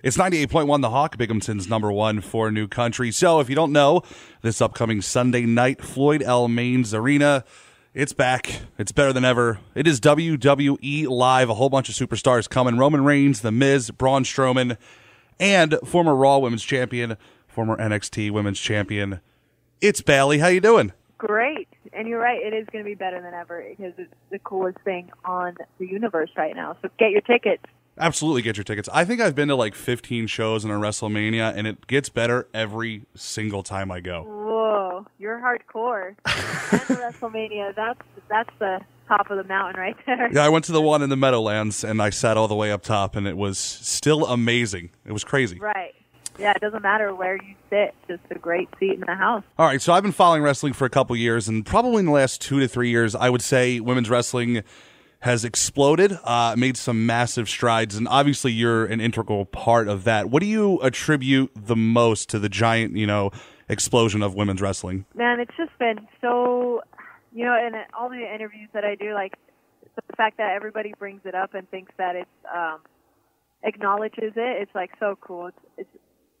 It's 98.1 The Hawk, Binghamton's number one for new country. So, if you don't know, this upcoming Sunday night, Floyd L. Maines Arena, it's back. It's better than ever. It is WWE Live. A whole bunch of superstars coming Roman Reigns, The Miz, Braun Strowman, and former Raw Women's Champion, former NXT Women's Champion. It's Bayley. How you doing? Great. And you're right, it is going to be better than ever because it's the coolest thing on the universe right now. So get your tickets. Absolutely get your tickets. I think I've been to like 15 shows in a WrestleMania, and it gets better every single time I go. Whoa, you're hardcore. and WrestleMania, that's that's the top of the mountain right there. Yeah, I went to the one in the Meadowlands, and I sat all the way up top, and it was still amazing. It was crazy. Right. Yeah, it doesn't matter where you sit; just a great seat in the house. All right, so I've been following wrestling for a couple years, and probably in the last two to three years, I would say women's wrestling has exploded, uh, made some massive strides, and obviously you're an integral part of that. What do you attribute the most to the giant, you know, explosion of women's wrestling? Man, it's just been so, you know, in all the interviews that I do, like the fact that everybody brings it up and thinks that it's um, acknowledges it. It's like so cool. It's, it's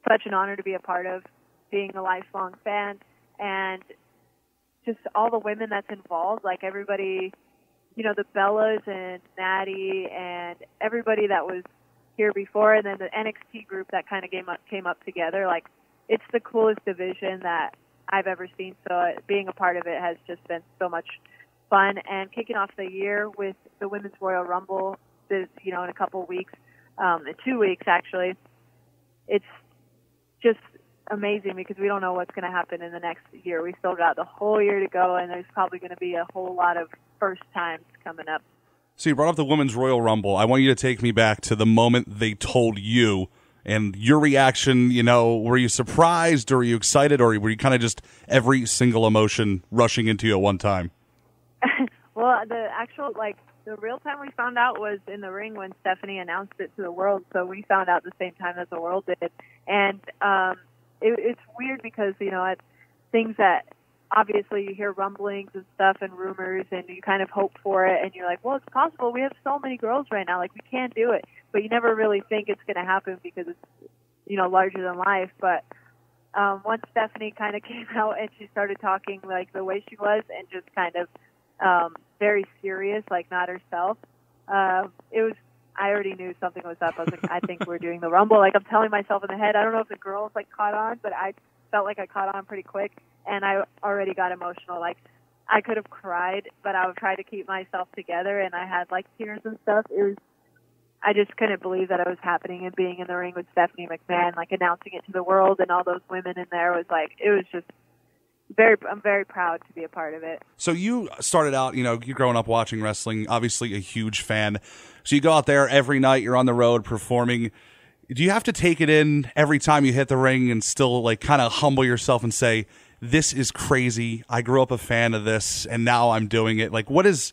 such an honor to be a part of, being a lifelong fan, and just all the women that's involved. Like everybody you know, the Bellas and Nattie and everybody that was here before, and then the NXT group that kind of came up came up together. Like, it's the coolest division that I've ever seen. So uh, being a part of it has just been so much fun. And kicking off the year with the Women's Royal Rumble, this you know, in a couple weeks, um, in two weeks actually, it's just amazing because we don't know what's going to happen in the next year. We still got the whole year to go, and there's probably going to be a whole lot of first times coming up. So you brought up the Women's Royal Rumble. I want you to take me back to the moment they told you and your reaction. You know, were you surprised or were you excited or were you kind of just every single emotion rushing into you at one time? well, the actual, like, the real time we found out was in the ring when Stephanie announced it to the world. So we found out the same time as the world did. And um, it, it's weird because, you know, it's things that obviously you hear rumblings and stuff and rumors and you kind of hope for it and you're like, well, it's possible. We have so many girls right now. Like, we can do it. But you never really think it's going to happen because it's, you know, larger than life. But um, once Stephanie kind of came out and she started talking like the way she was and just kind of um, very serious, like not herself, uh, it was I already knew something was up. I was like, I think we're doing the rumble. Like I'm telling myself in the head. I don't know if the girls like caught on, but I felt like I caught on pretty quick and I already got emotional. Like I could have cried, but I would try to keep myself together, and I had like tears and stuff. It was I just couldn't believe that it was happening and being in the ring with Stephanie McMahon, like announcing it to the world, and all those women in there was like it was just very I'm very proud to be a part of it. So you started out, you know, you're growing up watching wrestling, obviously a huge fan. So you go out there every night, you're on the road performing. Do you have to take it in every time you hit the ring and still like kind of humble yourself and say, this is crazy. I grew up a fan of this and now I'm doing it. Like, what is,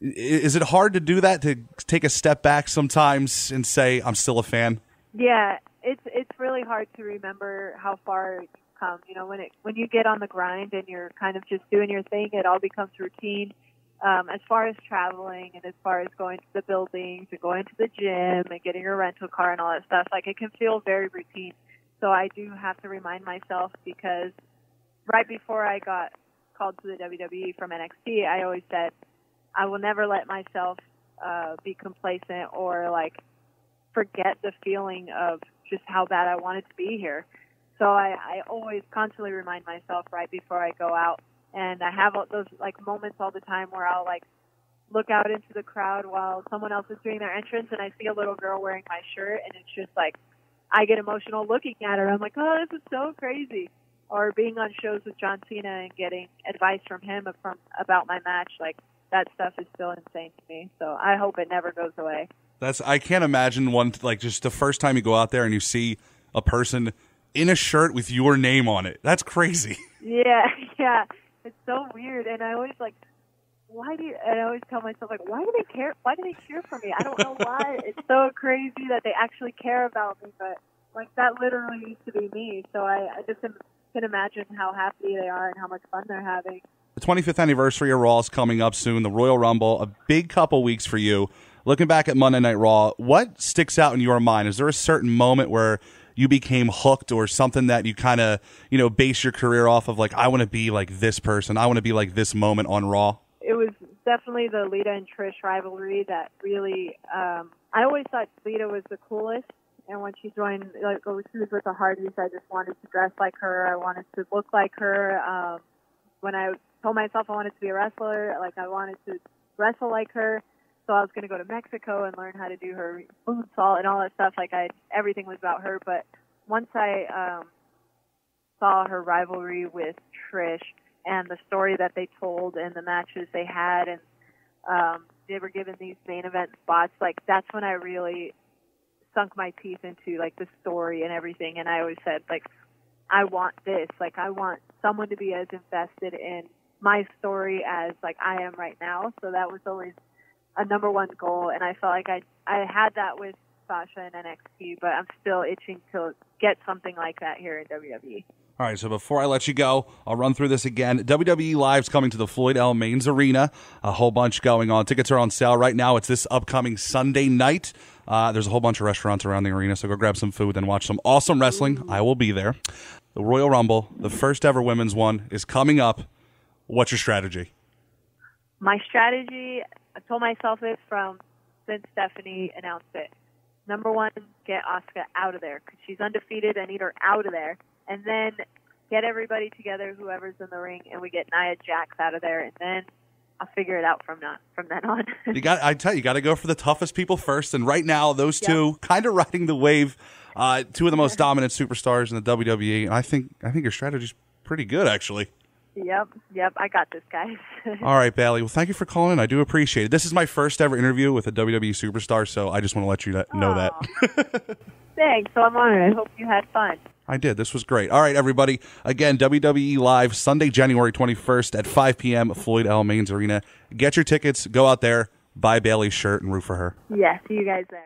is it hard to do that to take a step back sometimes and say, I'm still a fan? Yeah, it's, it's really hard to remember how far you've come. You know, when it, when you get on the grind and you're kind of just doing your thing, it all becomes routine. Um, as far as traveling and as far as going to the buildings and going to the gym and getting a rental car and all that stuff, like it can feel very routine. So I do have to remind myself because right before I got called to the WWE from NXT, I always said I will never let myself uh, be complacent or like forget the feeling of just how bad I wanted to be here. So I, I always constantly remind myself right before I go out, and I have all those like moments all the time where I'll like look out into the crowd while someone else is doing their entrance, and I see a little girl wearing my shirt, and it's just like I get emotional looking at her. I'm like, oh, this is so crazy or being on shows with John Cena and getting advice from him from about my match, like that stuff is still insane to me. So I hope it never goes away. That's I can't imagine one like just the first time you go out there and you see a person in a shirt with your name on it. That's crazy. Yeah, yeah. It's so weird and I always like why do you, and I always tell myself like why do they care why do they care for me? I don't know why. it's so crazy that they actually care about me, but like that literally used to be me. So I, I just am can imagine how happy they are and how much fun they're having. The 25th anniversary of Raw is coming up soon. The Royal Rumble, a big couple weeks for you. looking back at Monday Night Raw, what sticks out in your mind? Is there a certain moment where you became hooked or something that you kind of, you know, base your career off of like I want to be like this person. I want to be like this moment on Raw. It was definitely the Lita and Trish rivalry that really um I always thought Lita was the coolest and when she joined like when she was with the Hardys I just wanted to dress like her. I wanted to look like her. Um when I told myself I wanted to be a wrestler, like I wanted to wrestle like her. So I was going to go to Mexico and learn how to do her food salt and all that stuff. Like I, everything was about her. But once I um, saw her rivalry with Trish and the story that they told and the matches they had, and um, they were given these main event spots, like that's when I really sunk my teeth into like the story and everything. And I always said like, I want this. Like I want someone to be as invested in my story as like I am right now. So that was always a number one goal, and I felt like I I had that with Sasha and NXT, but I'm still itching to get something like that here in WWE. All right, so before I let you go, I'll run through this again. WWE Live's coming to the Floyd L. Maines Arena. A whole bunch going on. Tickets are on sale right now. It's this upcoming Sunday night. Uh, there's a whole bunch of restaurants around the arena, so go grab some food and watch some awesome wrestling. I will be there. The Royal Rumble, the first ever women's one, is coming up. What's your strategy? My strategy, I told myself this from since Stephanie announced it. Number one, get Asuka out of there because she's undefeated. I need her out of there, and then get everybody together, whoever's in the ring, and we get Nia Jax out of there, and then I'll figure it out from not from then on. you got, I tell you, you got to go for the toughest people first. And right now, those two kind of riding the wave. Uh, two of the most dominant superstars in the WWE. And I think, I think your strategy's pretty good, actually. Yep, yep, I got this, guys. All right, Bayley. Well, thank you for calling. I do appreciate it. This is my first ever interview with a WWE superstar, so I just want to let you know that. Thanks. So I'm honored. I hope you had fun. I did. This was great. All right, everybody. Again, WWE Live, Sunday, January 21st at 5 p.m. Floyd L. Maines Arena. Get your tickets. Go out there, buy Bayley's shirt, and root for her. Yeah, see you guys there.